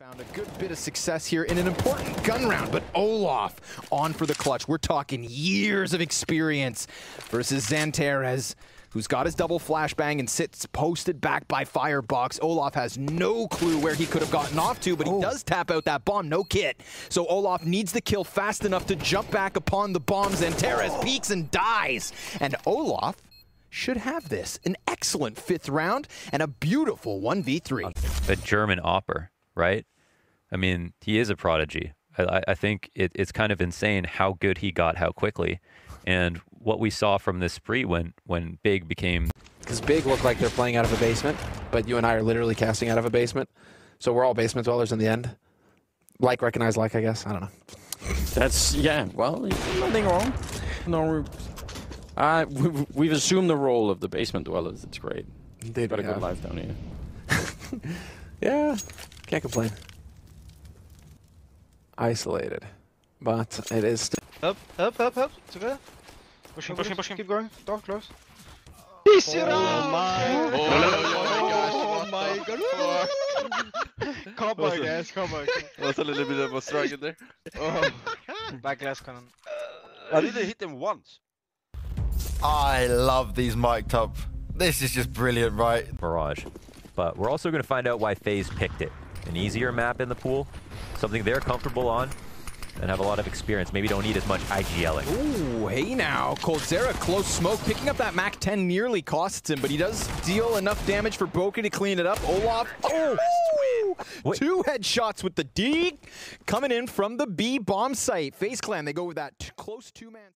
Found a good bit of success here in an important gun round, but Olof on for the clutch. We're talking years of experience versus Xantares, who's got his double flashbang and sits posted back by Firebox. Olof has no clue where he could have gotten off to, but he oh. does tap out that bomb, no kit. So Olof needs the kill fast enough to jump back upon the bomb. Xantares oh. peeks and dies. And Olof should have this. An excellent fifth round and a beautiful 1v3. the German opera, right? I mean, he is a prodigy. I, I- I think it, it's kind of insane how good he got, how quickly, and what we saw from this spree when when Big became Because Big looked like they're playing out of a basement, but you and I are literally casting out of a basement. So we're all basement dwellers in the end. Like, recognize, like, I guess. I don't know. That's yeah. Well, nothing wrong. No, uh, we, we've assumed the role of the basement dwellers. It's great. They've Got a we good life down here. Yeah, can't complain. Isolated, but it is still. Help, help, help, help. It's okay. Pushing, pushing, pushing. Keep going. Door close. Oh my Oh my god. Come on, guys. Come on. Was a little bit of a struggle there. Oh. Back glass cannon. I didn't hit him once. I love these mic'd up. This is just brilliant, right? Mirage. But we're also going to find out why FaZe picked it. An easier map in the pool, something they're comfortable on, and have a lot of experience. Maybe don't need as much IGLing. Ooh, hey now. Coldzera, close smoke. Picking up that MAC 10 nearly costs him, but he does deal enough damage for broky to clean it up. Olof, oh, oh, Wait. two headshots with the D coming in from the B bomb site. FaZe Clan, they go with that close two-man.